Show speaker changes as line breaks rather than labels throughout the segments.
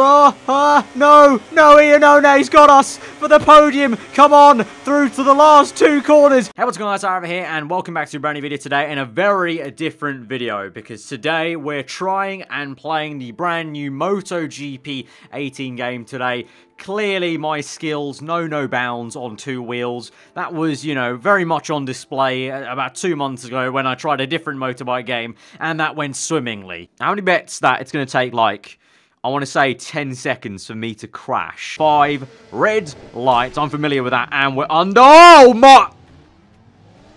Oh, ah, no, no, Iannone's got us for the podium. Come on, through to the last two corners. Hey, what's going on, guys? over here, and welcome back to a brand new video today, in a very different video, because today we're trying and playing the brand new MotoGP 18 game today. Clearly, my skills know no bounds on two wheels. That was, you know, very much on display about two months ago when I tried a different motorbike game, and that went swimmingly. How many bets that it's going to take, like, I want to say 10 seconds for me to crash. Five red lights. I'm familiar with that. And we're under. Oh, my.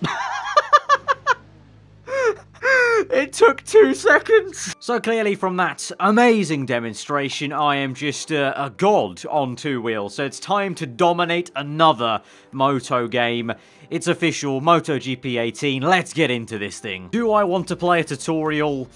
it took two seconds. So clearly from that amazing demonstration, I am just a, a god on two wheels. So it's time to dominate another moto game. It's official, MotoGP 18. Let's get into this thing. Do I want to play a tutorial?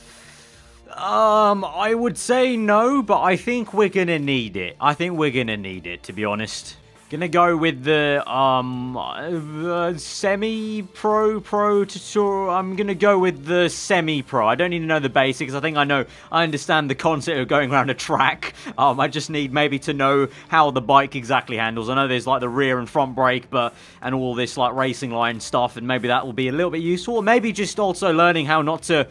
Um, I would say no, but I think we're gonna need it. I think we're gonna need it, to be honest. Gonna go with the, um, uh, semi-pro, pro tutorial. I'm gonna go with the semi-pro. I don't need to know the basics. I think I know, I understand the concept of going around a track. Um, I just need maybe to know how the bike exactly handles. I know there's, like, the rear and front brake, but, and all this, like, racing line stuff, and maybe that will be a little bit useful. Maybe just also learning how not to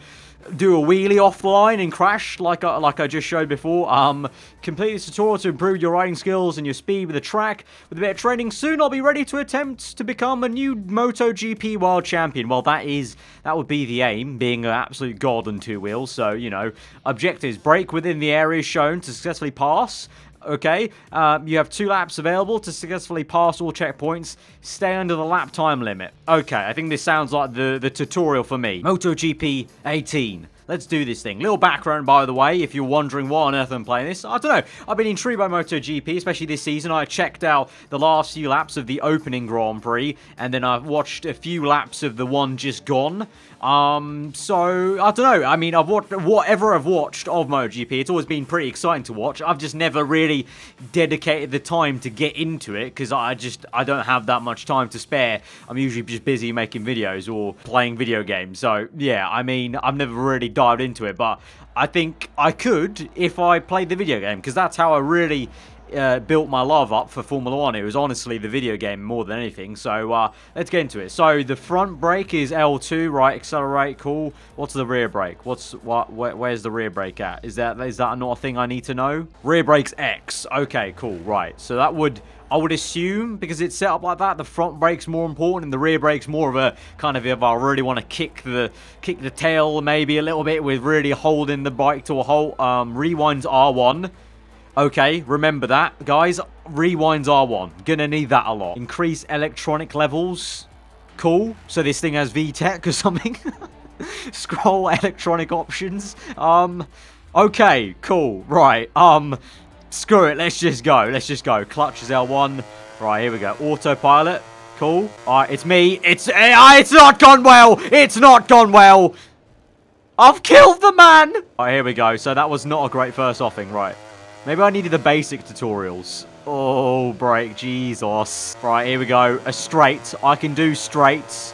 do a wheelie off the line and crash like I, like I just showed before. Um, complete this tutorial to improve your riding skills and your speed with the track. With a bit of training, soon I'll be ready to attempt to become a new MotoGP World Champion. Well, that is, that would be the aim, being an absolute god on two wheels. So, you know, objectives, break within the areas shown to successfully pass okay? Um, you have two laps available to successfully pass all checkpoints. Stay under the lap time limit. Okay, I think this sounds like the, the tutorial for me. MotoGP 18. Let's do this thing. Little background, by the way, if you're wondering why on earth I'm playing this. I don't know. I've been intrigued by MotoGP, especially this season. I checked out the last few laps of the opening Grand Prix, and then I've watched a few laps of the one just gone. Um, so, I don't know. I mean, I've watched, whatever I've watched of MotoGP, it's always been pretty exciting to watch. I've just never really dedicated the time to get into it, because I just, I don't have that much time to spare. I'm usually just busy making videos or playing video games. So, yeah, I mean, I've never really dived into it, but I think I could if I played the video game, because that's how I really uh, built my love up for Formula 1. It was honestly the video game more than anything. So uh, let's get into it. So the front brake is L2, right? Accelerate, cool. What's the rear brake? What's what? Where, where's the rear brake at? Is that is that not a thing I need to know? Rear brake's X. Okay, cool. Right. So that would I would assume, because it's set up like that, the front brake's more important and the rear brake's more of a kind of if I really want to kick the kick the tail maybe a little bit with really holding the bike to a halt. Um, rewinds R1. Okay, remember that. Guys, rewinds R1. Gonna need that a lot. Increase electronic levels. Cool. So this thing has VTEC or something. Scroll electronic options. Um, okay, cool. Right, um, screw it. Let's just go. Let's just go. Clutch is L1. Right, here we go. Autopilot. Cool. Alright, it's me. It's, uh, it's not gone well. It's not gone well. I've killed the man. Alright, here we go. So that was not a great first offing. Right. Maybe I needed the basic tutorials. Oh, break, Jesus. Right, here we go. A straight. I can do straights.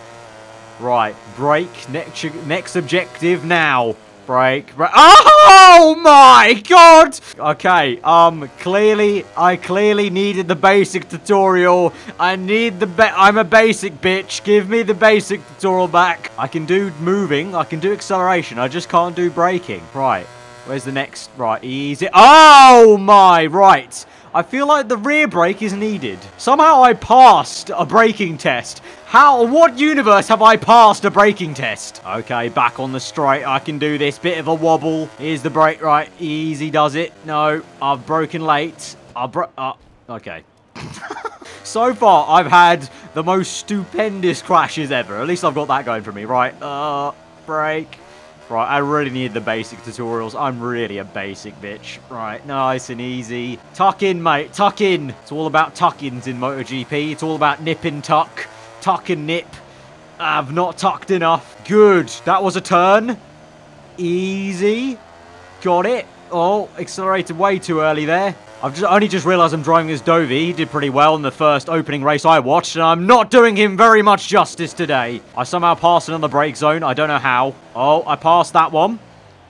Right, break. Next, next objective now. Break, Bra oh my god! Okay, um, clearly, I clearly needed the basic tutorial. I need the I'm a basic bitch. Give me the basic tutorial back. I can do moving. I can do acceleration. I just can't do braking. Right. Where's the next? Right, easy. Oh my, right. I feel like the rear brake is needed. Somehow I passed a braking test. How, what universe have I passed a braking test? Okay, back on the straight. I can do this. Bit of a wobble. Here's the brake. Right, easy does it. No, I've broken late. I bro- uh, okay. so far, I've had the most stupendous crashes ever. At least I've got that going for me. Right, uh, brake. Right, I really need the basic tutorials. I'm really a basic bitch. Right, nice and easy. Tuck in, mate. Tuck in. It's all about tuck-ins in MotoGP. It's all about nip and tuck. Tuck and nip. I've not tucked enough. Good. That was a turn. Easy. Got it. Oh, accelerated way too early there. I've just, only just realised I'm driving as Dovi. He did pretty well in the first opening race I watched, and I'm not doing him very much justice today. I somehow passed it on the brake zone. I don't know how. Oh, I passed that one.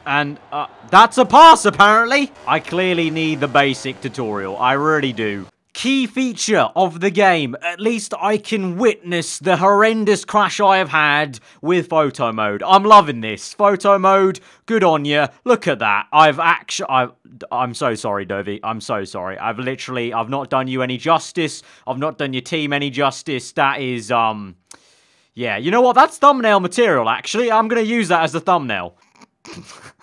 And uh, that's a pass, apparently. I clearly need the basic tutorial. I really do. Key feature of the game. At least I can witness the horrendous crash I have had with photo mode. I'm loving this. Photo mode, good on you. Look at that. I've actually... I'm so sorry, Dovi. I'm so sorry. I've literally... I've not done you any justice. I've not done your team any justice. That is, um... Yeah, you know what? That's thumbnail material, actually. I'm going to use that as the thumbnail.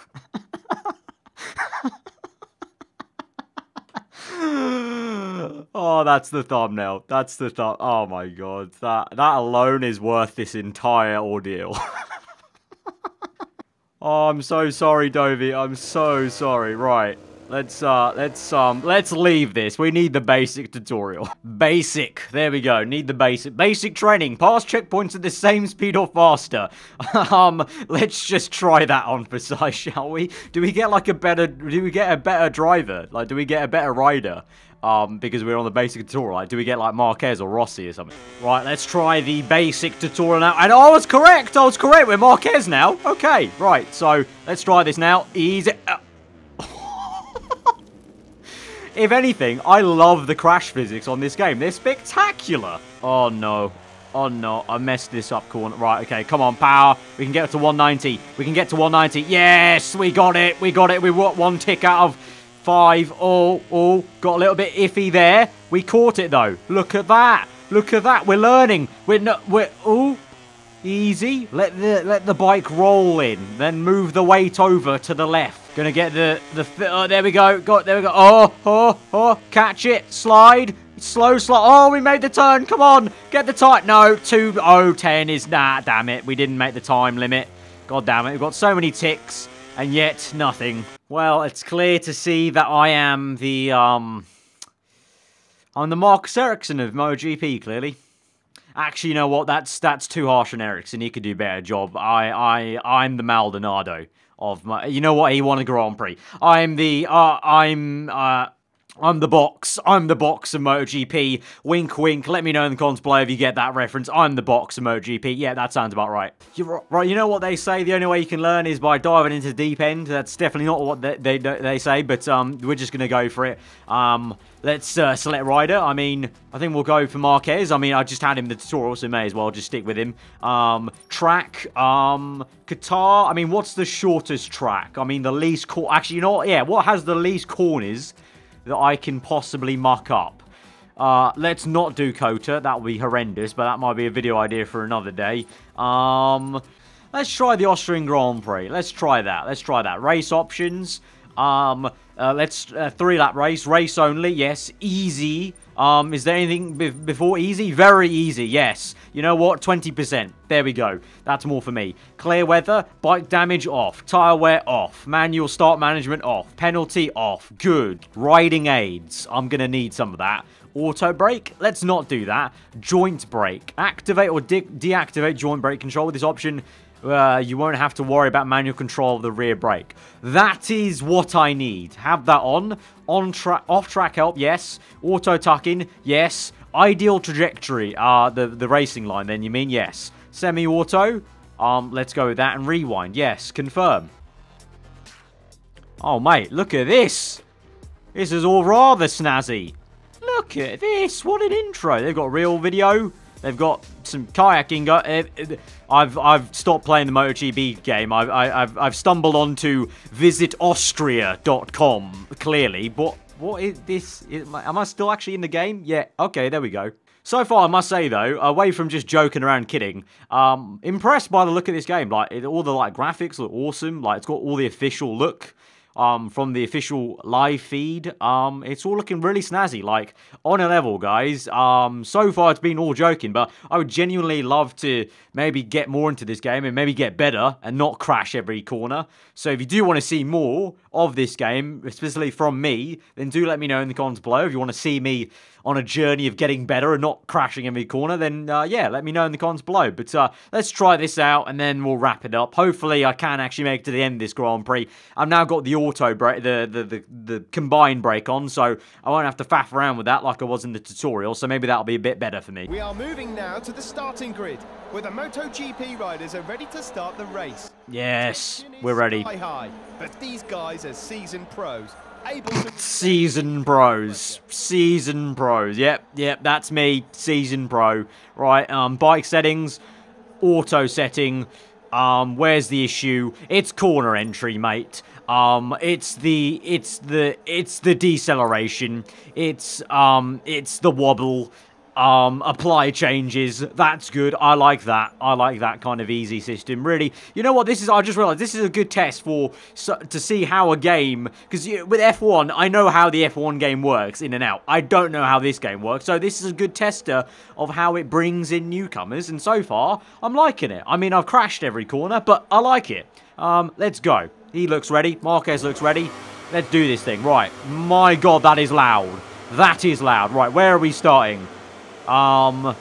oh, that's the thumbnail. That's the thumb. Oh my god, that that alone is worth this entire ordeal. oh, I'm so sorry, Dovi. I'm so sorry. Right. Let's, uh, let's, um, let's leave this. We need the basic tutorial. Basic. There we go. Need the basic. Basic training. Pass checkpoints at the same speed or faster. um, let's just try that on for size, shall we? Do we get, like, a better, do we get a better driver? Like, do we get a better rider? Um, because we're on the basic tutorial. Like, do we get, like, Marquez or Rossi or something? Right, let's try the basic tutorial now. And I was correct. I was correct. We're Marquez now. Okay, right. So, let's try this now. Easy. Uh if anything, I love the crash physics on this game. They're spectacular. Oh, no. Oh, no. I messed this up, corner. Right, okay. Come on, power. We can get to 190. We can get to 190. Yes, we got it. We got it. We got one tick out of five. Oh, oh. Got a little bit iffy there. We caught it, though. Look at that. Look at that. We're learning. We're not... We're... Oh. Easy. Let the let the bike roll in. Then move the weight over to the left. Gonna get the, the, oh, there we go. Got, there we go. Oh, oh, oh, catch it. Slide. Slow, slow. Oh, we made the turn. Come on. Get the time. No, 2.010 is, nah, damn it. We didn't make the time limit. God damn it. We've got so many ticks and yet nothing. Well, it's clear to see that I am the, um, I'm the Marcus Ericsson of MotoGP, clearly. Actually, you know what? That's that's too harsh on Ericsson. He could do a better job. I I I'm the Maldonado of my. You know what? He won a Grand Prix. I'm the. Uh, I'm. Uh, I'm the box. I'm the box MotoGP. Wink, wink. Let me know in the comments below if you get that reference. I'm the box MotoGP. Yeah, that sounds about right. You're, right, you know what they say? The only way you can learn is by diving into the deep end. That's definitely not what they they, they say, but um, we're just going to go for it. Um, let's uh, select rider. I mean, I think we'll go for Marquez. I mean, I just had him the tutorial, so may as well just stick with him. Um, track, um, Qatar. I mean, what's the shortest track? I mean, the least... Actually, you know what? Yeah, what has the least corners? That I can possibly muck up. Uh, let's not do COTA. That would be horrendous, but that might be a video idea for another day. Um, let's try the Austrian Grand Prix. Let's try that. Let's try that. Race options. Um, uh, let's uh, three lap race. Race only. Yes. Easy. Um, is there anything be before easy? Very easy, yes. You know what? 20%. There we go. That's more for me. Clear weather, bike damage off, tyre wear off, manual start management off, penalty off. Good. Riding aids. I'm going to need some of that. Auto brake? Let's not do that. Joint brake. Activate or de deactivate joint brake control with this option uh, you won't have to worry about manual control of the rear brake. That is what I need. Have that on. On track, off track help, yes. Auto tucking, yes. Ideal trajectory, uh, the, the racing line then, you mean? Yes. Semi-auto, um, let's go with that. And rewind, yes. Confirm. Oh, mate, look at this. This is all rather snazzy. Look at this. What an intro. They've got real video. They've got some kayaking. I've I've stopped playing the MotoGP game. I've I've I've stumbled onto visitaustria.com clearly, but what is this? Am I still actually in the game? Yeah. Okay, there we go. So far, I must say though, away from just joking around, kidding, um, impressed by the look of this game. Like it, all the like graphics look awesome. Like it's got all the official look um, from the official live feed. Um, it's all looking really snazzy, like on a level, guys. Um, so far, it's been all joking, but I would genuinely love to maybe get more into this game and maybe get better and not crash every corner. So if you do want to see more of this game, especially from me, then do let me know in the comments below. If you want to see me on a journey of getting better and not crashing every corner, then uh, yeah, let me know in the comments below. But uh, let's try this out and then we'll wrap it up. Hopefully I can actually make it to the end of this Grand Prix. I've now got the auto brake, the, the, the, the combined brake on, so I won't have to faff around with that like I was in the tutorial, so maybe that'll be a bit better for me.
We are moving now to the starting grid, where the MotoGP riders are ready to start the race.
Yes, we're ready.
High, high, but these guys are seasoned pros.
Season pros. Season pros. Yep, yep, that's me. Season pro. Right, um, bike settings, auto setting. Um, where's the issue? It's corner entry, mate. Um, it's the, it's the, it's the deceleration. It's, um, it's the wobble. Um, apply changes. That's good. I like that. I like that kind of easy system. Really, you know what? This is. I just realized this is a good test for so, to see how a game. Because with F1, I know how the F1 game works in and out. I don't know how this game works. So this is a good tester of how it brings in newcomers. And so far, I'm liking it. I mean, I've crashed every corner, but I like it. Um, let's go. He looks ready. Marquez looks ready. Let's do this thing. Right. My God, that is loud. That is loud. Right, where are we starting? Um,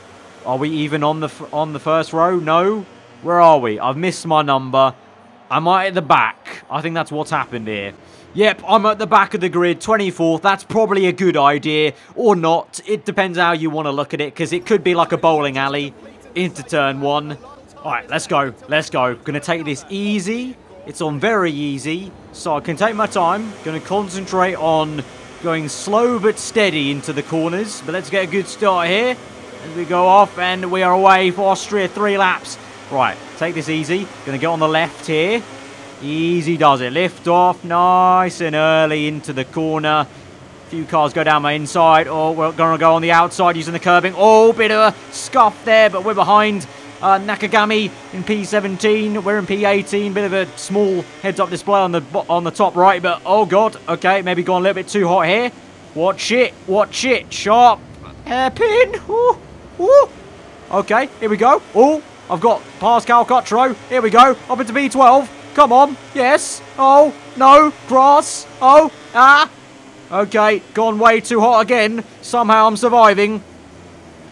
are we even on the on the first row? No. Where are we? I've missed my number. Am I at the back? I think that's what's happened here. Yep, I'm at the back of the grid, 24th. That's probably a good idea, or not. It depends how you want to look at it, because it could be like a bowling alley into turn one. All right, let's go. Let's go. Going to take this easy. It's on very easy, so I can take my time. Going to concentrate on Going slow but steady into the corners. But let's get a good start here. As we go off and we are away for Austria. Three laps. Right, take this easy. Going to get on the left here. Easy does it. Lift off nice and early into the corner. A few cars go down my inside. Oh, we're going to go on the outside using the curbing. Oh, bit of a scuff there, but we're behind uh, Nakagami in P17. We're in P18. Bit of a small heads-up display on the on the top right, but oh god. Okay, maybe gone a little bit too hot here. Watch it. Watch it. Sharp. Hairpin. Ooh. Ooh. Okay, here we go. Oh, I've got Pascal Cotro. Here we go. Up into B12. Come on. Yes. Oh, no. Grass. Oh, ah. Okay, gone way too hot again. Somehow I'm surviving.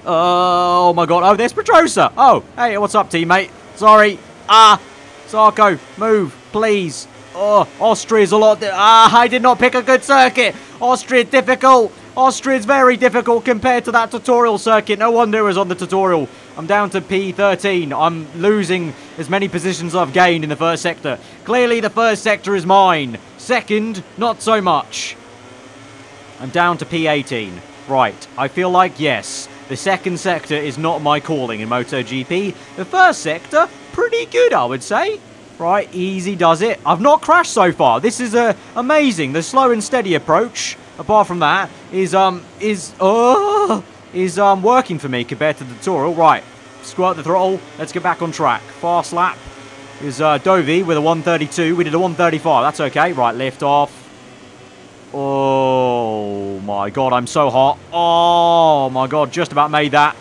Oh my god. Oh, there's Pedrosa. Oh, hey, what's up, teammate? Sorry. Ah, Zarco, move, please. Oh, Austria's a lot. Ah, I did not pick a good circuit. Austria difficult. Austria's very difficult compared to that tutorial circuit. No wonder it was on the tutorial. I'm down to P13. I'm losing as many positions I've gained in the first sector. Clearly, the first sector is mine. Second, not so much. I'm down to P18. Right, I feel like, yes, the second sector is not my calling in MotoGP. The first sector, pretty good, I would say. Right, easy does it. I've not crashed so far. This is uh, amazing. The slow and steady approach, apart from that, is um is uh is um working for me compared to the tutorial. Right, squirt the throttle. Let's get back on track. Fast lap is uh, Dovi with a 132. We did a 135. That's okay. Right, lift off. Oh my god, I'm so hot. Oh my god, just about made that.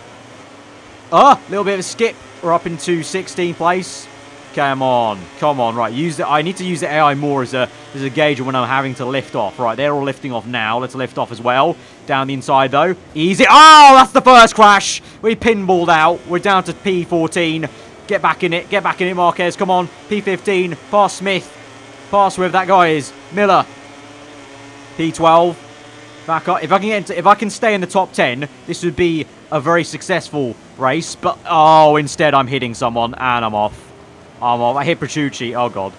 Ah, a little bit of a skip. We're up into 16th place. Come on, come on, right, use the, I need to use the AI more as a, as a gauge when I'm having to lift off. Right, they're all lifting off now. Let's lift off as well. Down the inside, though. Easy. Oh, that's the first crash. We pinballed out. We're down to P14. Get back in it. Get back in it, Marquez. Come on. P15. Pass Smith. Pass whoever that guy is. Miller. P12. Back up. If I can get into, if I can stay in the top 10, this would be a very successful race. But, oh, instead I'm hitting someone and I'm off. I'm off. I hit Petrucci. Oh, God.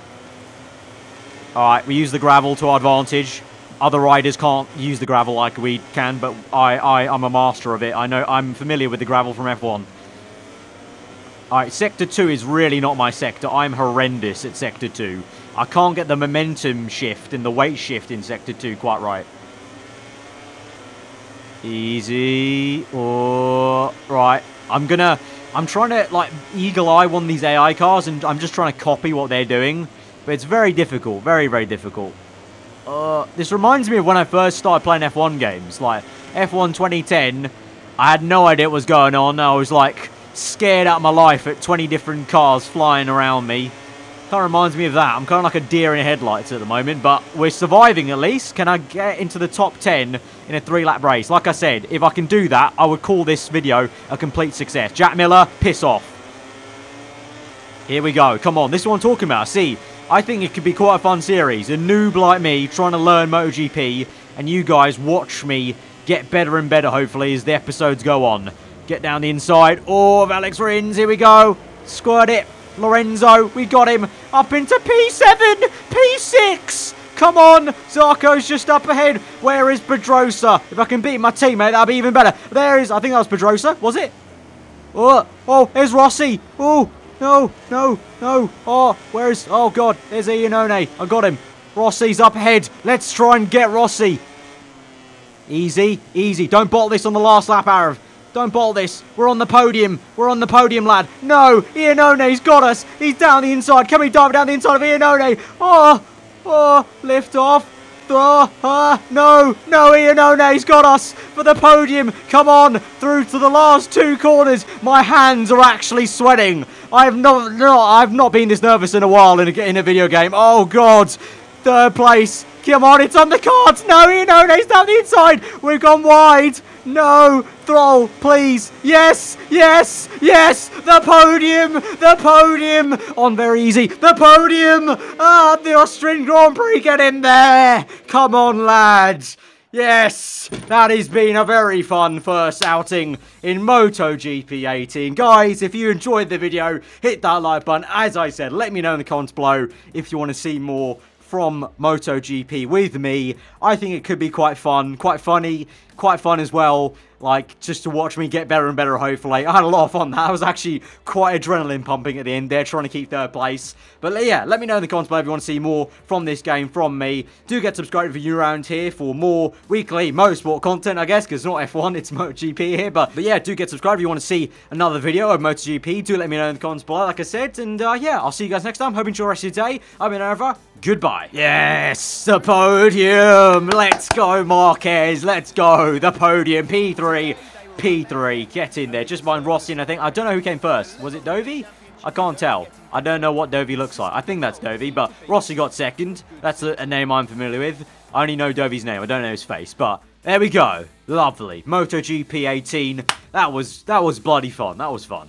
Alright, we use the gravel to our advantage. Other riders can't use the gravel like we can, but I, I, I'm a master of it. I know, I'm familiar with the gravel from F1. Alright, Sector 2 is really not my sector. I'm horrendous at Sector 2. I can't get the momentum shift and the weight shift in Sector 2 quite right. Easy. Oh, right. I'm gonna... I'm trying to, like, eagle eye one of these AI cars, and I'm just trying to copy what they're doing. But it's very difficult. Very, very difficult. Uh, this reminds me of when I first started playing F1 games. Like, F1 2010, I had no idea what was going on. I was, like, scared out of my life at 20 different cars flying around me. Kind of reminds me of that. I'm kind of like a deer in headlights at the moment, but we're surviving at least. Can I get into the top 10 in a three-lap race? Like I said, if I can do that, I would call this video a complete success. Jack Miller, piss off. Here we go. Come on. This is what I'm talking about. See, I think it could be quite a fun series. A noob like me trying to learn MotoGP, and you guys watch me get better and better, hopefully, as the episodes go on. Get down the inside. Oh, of Alex Rins. Here we go. Squirt it. Lorenzo, we got him. Up into P7. P6. Come on. Zarco's just up ahead. Where is Pedrosa? If I can beat my teammate, that'd be even better. There is, I think that was Pedrosa. Was it? Oh, oh, there's Rossi. Oh, no, no, no. Oh, where's, oh God, there's Iannone. I got him. Rossi's up ahead. Let's try and get Rossi. Easy, easy. Don't bottle this on the last lap, Arav. Don't bottle this. We're on the podium. We're on the podium, lad. No, Iannone's got us. He's down the inside. Can we dive down the inside of Iannone? Oh, oh, lift off. Oh, uh, no, no, Iannone's got us for the podium. Come on, through to the last two corners. My hands are actually sweating. I've not, no, I've not been this nervous in a while in a, in a video game. Oh, God. Third place. Come on, it's on the cards. No, Iannone's down the inside. We've gone wide. No, Thrall, please. Yes, yes, yes. The podium, the podium. On very easy. The podium. Ah, the Austrian Grand Prix. Get in there. Come on, lads. Yes, that has been a very fun first outing in MotoGP 18. Guys, if you enjoyed the video, hit that like button. As I said, let me know in the comments below if you want to see more from MotoGP with me. I think it could be quite fun, quite funny, quite fun as well. Like, just to watch me get better and better, hopefully. I had a lot of fun. That I was actually quite adrenaline pumping at the end there, trying to keep third place. But yeah, let me know in the comments below if you want to see more from this game from me. Do get subscribed if you're around here for more weekly motorsport content, I guess, because it's not F1, it's MotoGP here. But, but yeah, do get subscribed if you want to see another video of MotoGP. Do let me know in the comments below, like I said. And uh, yeah, I'll see you guys next time. Hope you enjoy the rest of your day. I've been over. Goodbye. Yes, the podium. Let's go, Marquez. Let's go. The podium. P3. P3. Get in there. Just mind Rossi and I think. I don't know who came first. Was it Dovi? I can't tell. I don't know what Dovi looks like. I think that's Dovi, but Rossi got second. That's a, a name I'm familiar with. I only know Dovi's name. I don't know his face, but there we go. Lovely. MotoGP 18. That was that was bloody fun. That was fun.